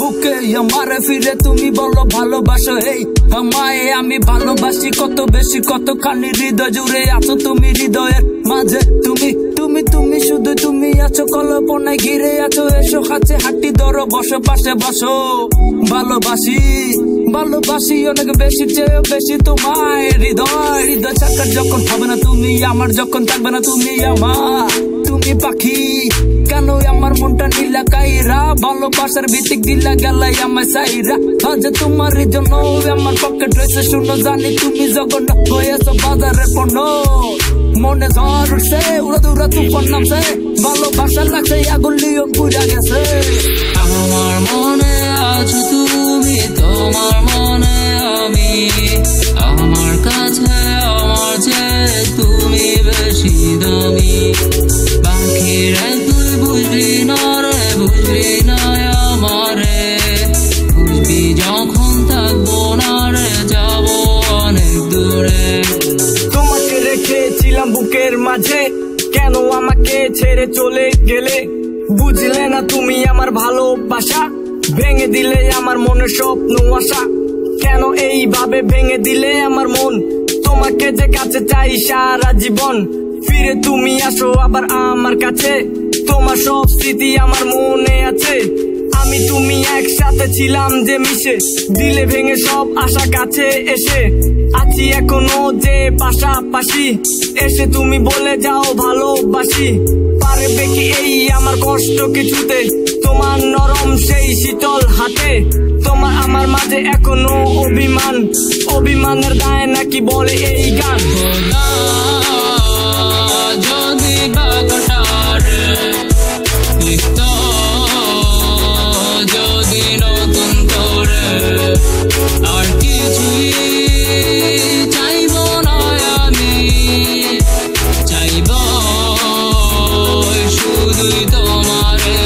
বুকে, আমারে ফিরে তুমি বলো ভালোবাসো এই আমায় আমি ভালোবাসি, কত বেশি কত খানি হৃদয় জুড়ে আছো তুমি হৃদয়ের মাঝে। তুমি তুমি তুমি, শুধু তুমি আছো, কল্পনায় ঘিরে আছো, এসো কাছে হাঁটি ধরো, বসো, পাশে বসো। ভালোবাসি ভালোবাসি অনেক বেশি চেয়ে বেশি তোমায় হৃদয়। হৃদয় চাকার যখন হবে না তুমি, আমার যখন থাকবে না তুমি আমার। তুমি পাখি। কেন আমার মনটা নীলা কাইরা? ভালোবাসার ভিত্তিক দিলা গেলাই আমার সাইরা আজ তোমার জন্য আমার পকেট রয়েছে, শুনো, জানি তুমি জঘন্য হয়েছো বাজারে পণ্য। মনে ঝড় উঠছে উড়া দুরা তুফান নামছে। ভালোবাসা লাগছে, আগুন লিয়ন পুজা গেছে। আমার মনে আছো তুমি, তোমার মনে আমি। আমার কাছে, আমার চেয়ে তুমি বেশি দামি। মাঝে কেন আমাকে ছেড়ে চলে গেলে? বুঝলে না তুমি আমার ভালোবাসা? ভেঙে দিলে আমার মনের স্বপ্ন আশা। কেন এইভাবে ভেঙে দিলে আমার মন? তোমাকে যে কাছে চাই সারা জীবন। ফিরে তুমি আসো আবার আমার কাছে। তোমার সব স্মৃতি আমার মনে আছে। আমি তুমি একসাথে ছিলাম যে মিশে। দিলে ভেঙে সব আশা কাছে এসে। আছি এখনও যে পাশাপাশি। এসে তুমি বলে যাও ভালোবাসি। পারবে কি এই আমার কষ্ট কিছুতে? তোমার নরম সেই শীতল হাতে। তোমার আমার মাঝে এখনও অভিমান। অভিমানের দায় নাকি বলে এই গান? শুধুই তোমারে